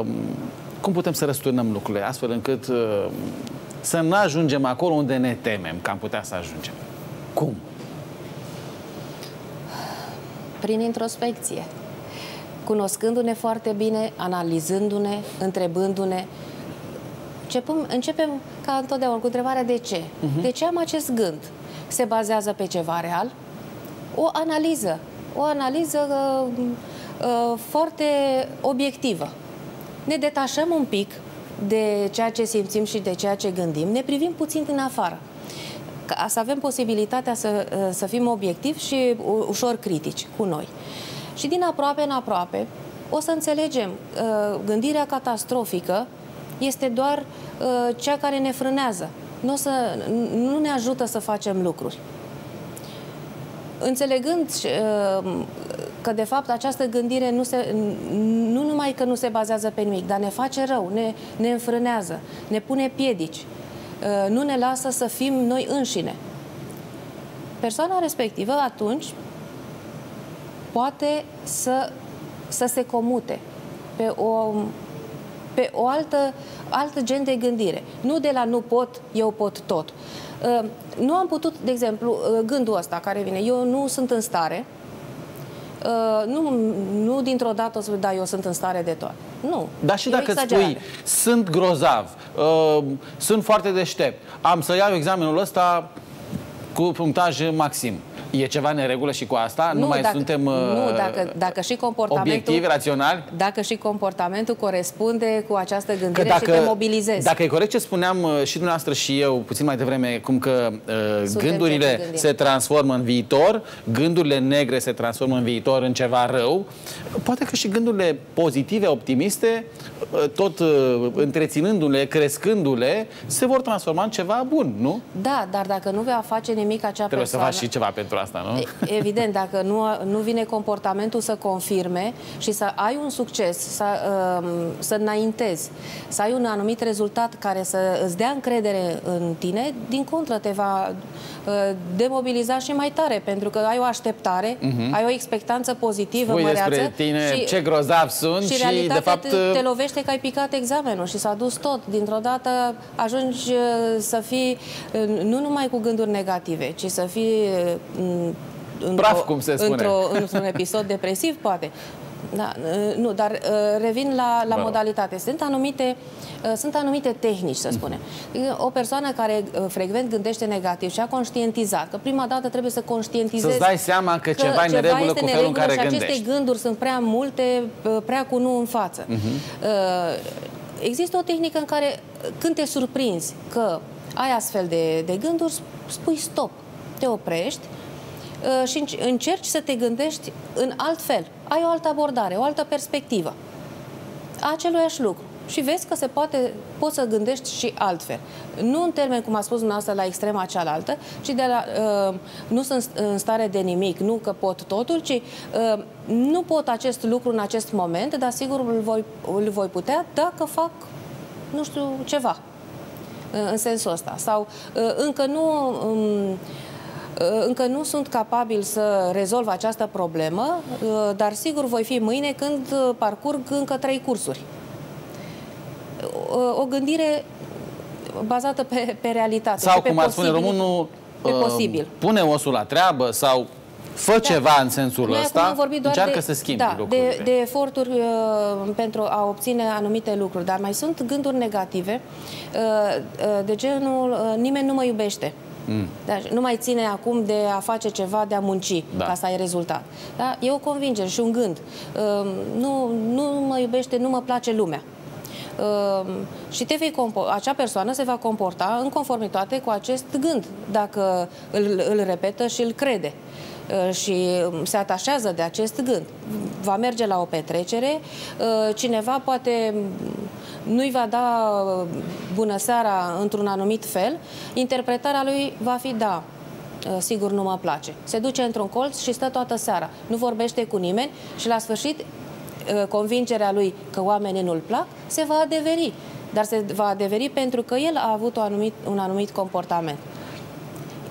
um, cum putem să răsturnăm lucrurile astfel încât uh, să nu ajungem acolo unde ne temem că am putea să ajungem? Cum? Prin introspecție. Cunoscându-ne foarte bine, analizându-ne, întrebându-ne, începem, începem ca întotdeauna cu întrebarea de ce. Uh-huh. De ce am acest gând? Se bazează pe ceva real? O analiză. O analiză uh, uh, foarte obiectivă ne detașăm un pic de ceea ce simțim și de ceea ce gândim, ne privim puțin din afară. Ca să avem posibilitatea să, uh, să fim obiectivi și ușor critici cu noi. Și din aproape în aproape o să înțelegem uh, gândirea catastrofică este doar uh, cea care ne frânează. Nu, o să, nu ne ajută să facem lucruri. Înțelegând că de fapt această gândire nu, se, nu numai că nu se bazează pe nimic, dar ne face rău, ne, ne înfrânează, ne pune piedici, uh, nu ne lasă să fim noi înșine. Persoana respectivă atunci poate să, să se comute pe o, pe o altă, altă gen de gândire. Nu de la nu pot, eu pot tot. Uh, nu am putut, de exemplu, uh, gândul ăsta care vine, eu nu sunt în stare, Uh, nu, nu dintr-o dată o să da, eu sunt în stare de tot. Nu. Dar și dacă spui, sunt grozav, uh, sunt foarte deștept, am să iau examenul ăsta cu punctaj maxim. E ceva neregulă și cu asta? Nu, nu mai dacă, suntem uh, nu, dacă, dacă și comportamentul, obiectivi, raționali? Dacă și comportamentul corespunde cu această gândire dacă, și te mobilizezi. Dacă e corect ce spuneam uh, și dumneavoastră și eu puțin mai devreme, cum că uh, gândurile se transformă în viitor, gândurile negre se transformă în viitor în ceva rău, poate că și gândurile pozitive, optimiste, uh, tot uh, întreținându-le, crescându-le, se vor transforma în ceva bun, nu? Da, dar dacă nu vei face nimic acea Trebuie persoană... să faci și ceva pentru asta asta, nu? Evident, dacă nu, nu vine comportamentul să confirme și să ai un succes, să, um, să înaintezi, să ai un anumit rezultat care să îți dea încredere în tine, din contră te va uh, demobiliza și mai tare, pentru că ai o așteptare, uh-huh. ai o expectanță pozitivă, Spui măreață. despre tine și, ce grozav sunt și, și de fapt... Te, te lovește că ai picat examenul și s-a dus tot. Dintr-o dată ajungi uh, să fii nu numai cu gânduri negative, ci să fii Praf, cum se spune. Într-o, într-un episod depresiv, poate. Da, nu, dar revin la, la modalitate. Sunt anumite, sunt anumite tehnici, să spunem. O persoană care frecvent gândește negativ și a conștientizat că prima dată trebuie să conștientizezi Să-ți dai seama că, că ceva e neregulă cu felul în care și gândești. aceste gânduri sunt prea multe, prea cu nu în față. Uh-huh. Există o tehnică în care când te surprinzi că ai astfel de, de gânduri, spui stop, te oprești uh, și încerci să te gândești în alt fel. Ai o altă abordare, o altă perspectivă a aceluiași lucru. Și vezi că se poate, poți să gândești și altfel. Nu în termen, cum a spus dumneavoastră, la extrema cealaltă, ci de la, uh, nu sunt în stare de nimic, nu că pot totul, ci uh, nu pot acest lucru în acest moment, dar sigur îl voi, îl voi putea dacă fac, nu știu, ceva în sensul ăsta. Sau uh, încă nu... Um, uh, încă nu sunt capabil să rezolv această problemă, uh, dar sigur voi fi mâine când parcurg încă trei cursuri. O gândire bazată pe, pe realitate. Sau, pe cum ar spune românul, pe posibil. pune osul la treabă sau fă da. ceva în sensul Noi ăsta, am vorbit doar încearcă de, să schimbi da, lucrurile. De, de eforturi uh, pentru a obține anumite lucruri, dar mai sunt gânduri negative uh, uh, de genul uh, nimeni nu mă iubește. Mm. Dar nu mai ține acum de a face ceva, de a munci da. ca să ai rezultat. Da? E o convingere și un gând. Uh, nu, nu mă iubește, nu mă place lumea. Uh, și te vei acea persoană se va comporta în conformitate cu acest gând, dacă îl, îl repetă și îl crede. Uh, și um, se atașează de acest gând. Va merge la o petrecere, uh, cineva poate nu-i va da uh, bună seara într-un anumit fel, interpretarea lui va fi da, sigur nu mă place. Se duce într-un colț și stă toată seara. Nu vorbește cu nimeni și la sfârșit convingerea lui că oamenii nu-l plac se va adeveri. Dar se va adeveri pentru că el a avut un anumit, un anumit comportament.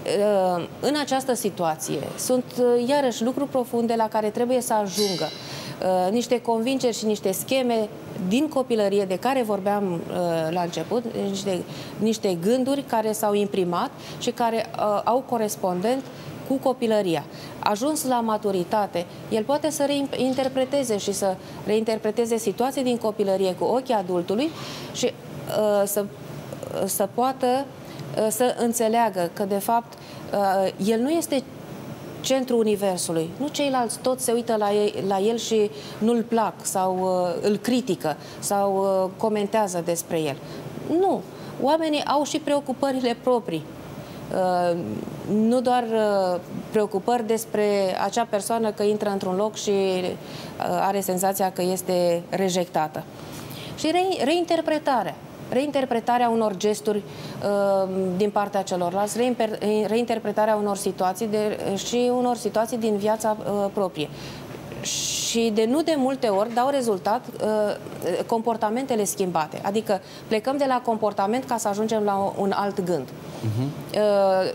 Uh, în această situație sunt uh, iarăși lucruri profunde la care trebuie să ajungă uh, niște convingeri și niște scheme din copilărie de care vorbeam la început, niște, niște gânduri care s-au imprimat și care au corespondent cu copilăria. Ajuns la maturitate, el poate să reinterpreteze și să reinterpreteze situații din copilărie cu ochii adultului și uh, să, să poată Uh, să înțeleagă că, de fapt, uh, el nu este centrul universului. Nu ceilalți toți se uită la, ei, la el și nu-l plac sau uh, îl critică sau uh, comentează despre el. Nu. Oamenii au și preocupările proprii. Uh, nu doar uh, preocupări despre acea persoană că intră într-un loc și uh, are senzația că este rejectată. Și re- reinterpretarea reinterpretarea unor gesturi uh, din partea celorlalți, reinterpretarea unor situații de, și unor situații din viața uh, proprie. Și de nu de multe ori dau rezultat uh, comportamentele schimbate. Adică plecăm de la comportament ca să ajungem la un alt gând. Uh-huh. Uh,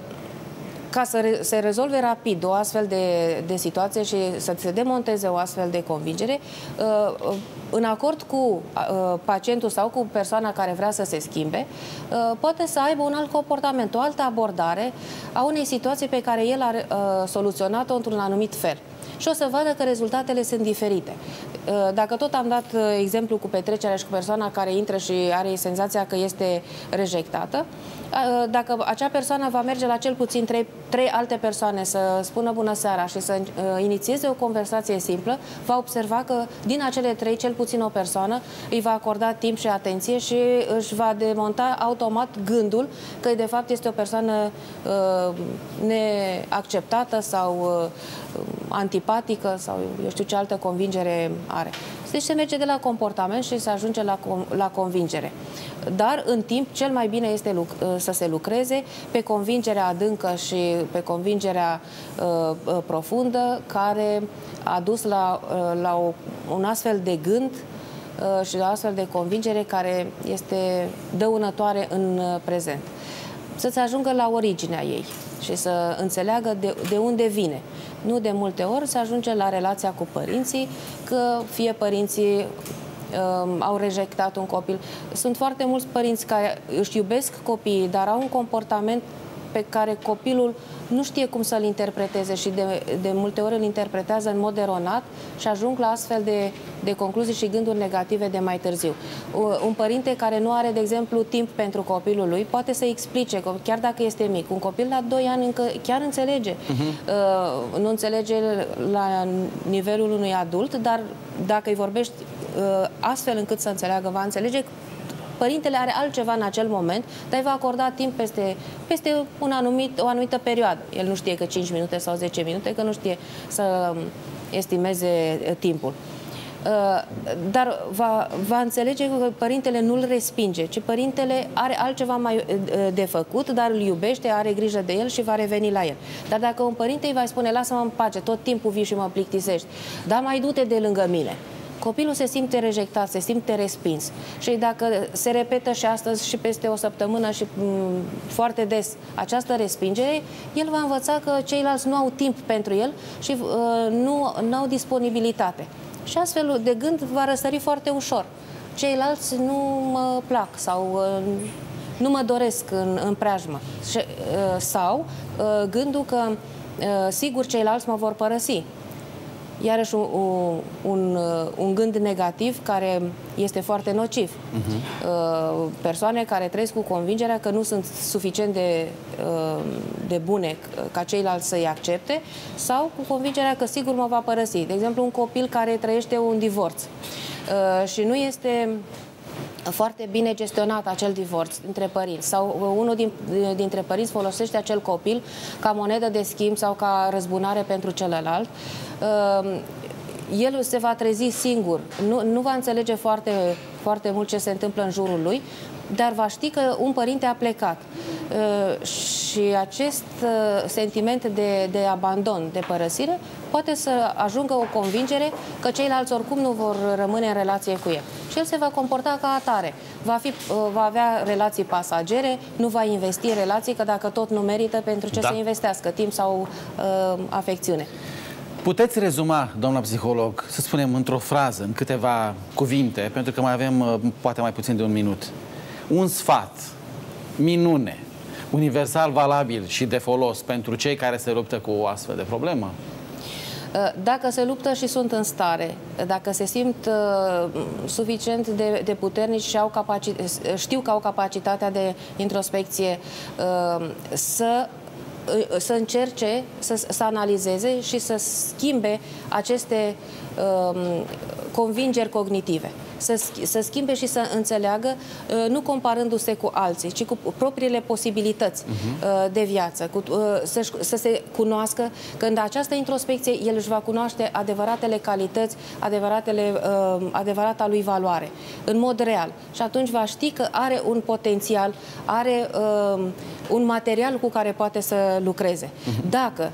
ca să re- se rezolve rapid o astfel de, de situație și să se demonteze o astfel de convingere, uh, în acord cu uh, pacientul sau cu persoana care vrea să se schimbe, uh, poate să aibă un alt comportament, o altă abordare a unei situații pe care el a soluționat-o într-un anumit fel și o să vadă că rezultatele sunt diferite. Uh, dacă tot am dat uh, exemplu cu petrecerea și cu persoana care intră și are senzația că este rejectată, uh, dacă acea persoană va merge la cel puțin trei, trei alte persoane să spună bună seara și să inițieze o conversație simplă, va observa că din acele trei, cel puțin o persoană îi va acorda timp și atenție și își va demonta automat gândul că de fapt este o persoană uh, neacceptată sau uh, antipatică sau eu știu ce altă convingere are. Deci se merge de la comportament și se ajunge la, la convingere. Dar în timp cel mai bine este să se lucreze pe convingerea adâncă și pe convingerea uh, uh, profundă care a dus la, uh, la o, un astfel de gând uh, și la astfel de convingere care este dăunătoare în uh, prezent. Să se ajungă la originea ei și să înțeleagă de, de unde vine. Nu de multe ori se ajunge la relația cu părinții, că fie părinții um, au rejectat un copil. Sunt foarte mulți părinți care își iubesc copiii, dar au un comportament pe care copilul nu știe cum să-l interpreteze și de, de multe ori îl interpretează în mod eronat și ajung la astfel de, de concluzii și gânduri negative de mai târziu. Un părinte care nu are, de exemplu, timp pentru copilul lui poate să explice, chiar dacă este mic, un copil la 2 ani încă chiar înțelege. Uh-huh. Uh, nu înțelege la nivelul unui adult, dar dacă îi vorbești uh, astfel încât să înțeleagă, va înțelege părintele are altceva în acel moment, dar îi va acorda timp peste, peste un anumit, o anumită perioadă. El nu știe că 5 minute sau 10 minute, că nu știe să estimeze uh, timpul. Uh, dar va, va înțelege că părintele nu-l respinge, ci părintele are altceva mai uh, de făcut, dar îl iubește, are grijă de el și va reveni la el. Dar dacă un părinte îi va spune, lasă-mă în pace, tot timpul vii și mă plictisești, dar mai du-te de lângă mine, copilul se simte rejectat, se simte respins. Și dacă se repetă și astăzi și peste o săptămână și m, foarte des această respingere, el va învăța că ceilalți nu au timp pentru el și uh, nu au disponibilitate. Și astfel de gând va răsări foarte ușor. Ceilalți nu mă plac sau uh, nu mă doresc în, în preajmă. Și, uh, sau uh, gândul că uh, sigur ceilalți mă vor părăsi iarăși un, un, uh, un gând negativ care este foarte nociv. Uh-huh. Persoane care trăiesc cu convingerea că nu sunt suficient de, uh, de bune ca ceilalți să-i accepte sau cu convingerea că sigur mă va părăsi. De exemplu, un copil care trăiește un divorț uh, și nu este foarte bine gestionat acel divorț între părinți. Sau unul din, dintre părinți folosește acel copil ca monedă de schimb sau ca răzbunare pentru celălalt, uh, el se va trezi singur, nu, nu va înțelege foarte, foarte mult ce se întâmplă în jurul lui, dar va ști că un părinte a plecat. Uh, și acest uh, sentiment de, de abandon, de părăsire, poate să ajungă o convingere că ceilalți oricum nu vor rămâne în relație cu el. Și el se va comporta ca atare. Va, fi, uh, va avea relații pasagere, nu va investi în relații, că dacă tot nu merită, pentru ce da. să investească timp sau uh, afecțiune. Puteți rezuma, doamna psiholog, să spunem într-o frază, în câteva cuvinte, pentru că mai avem poate mai puțin de un minut, un sfat, minune, universal valabil și de folos pentru cei care se luptă cu o astfel de problemă? Uh, dacă se luptă și sunt în stare, dacă se simt uh, suficient de, de puternici și au știu că au capacitatea de introspecție uh, să uh, să încerce să, să analizeze și să schimbe aceste uh, convingeri cognitive să, să schimbe și să înțeleagă, uh, nu comparându-se cu alții, ci cu propriile posibilități uh-huh. de viață, cu, uh, să, să se cunoască că în această introspecție el își va cunoaște adevăratele calități, adevăratele, uh, adevărata lui valoare, în mod real. Și atunci va ști că are un potențial, are un material cu care poate să lucreze. Uh-huh. Dacă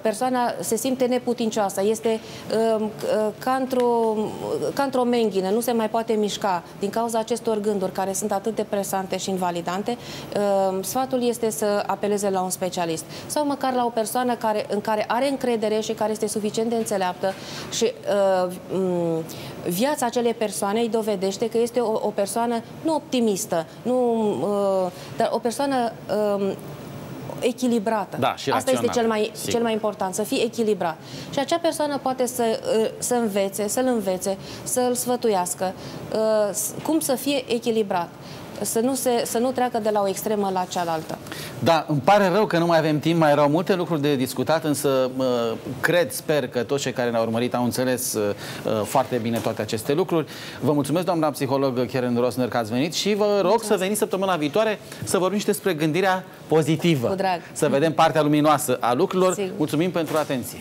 persoana se simte neputincioasă, este ca într-o, ca într-o menghină, nu se mai mai poate mișca. Din cauza acestor gânduri care sunt atât de presante și invalidante, uh, sfatul este să apeleze la un specialist. Sau măcar la o persoană care, în care are încredere și care este suficient de înțeleaptă și uh, viața acelei persoane îi dovedește că este o, o persoană nu optimistă, nu, uh, dar o persoană uh, echilibrată. Da, și Asta este cel mai, cel mai important, să fii echilibrat. Și acea persoană poate să, uh, să învețe, să-l învețe, să-l sfătuiască, uh, cum să fie echilibrat să nu, se, să nu treacă de la o extremă la cealaltă. Da, îmi pare rău că nu mai avem timp, mai erau multe lucruri de discutat, însă cred, sper că toți cei care ne-au urmărit au înțeles uh, foarte bine toate aceste lucruri. Vă mulțumesc, doamna psiholog Karen Rosner, că ați venit și vă rog mulțumesc. să veniți săptămâna viitoare să vorbim și despre gândirea pozitivă. Cu drag. Să vedem partea luminoasă a lucrurilor. Sigur. Mulțumim pentru atenție.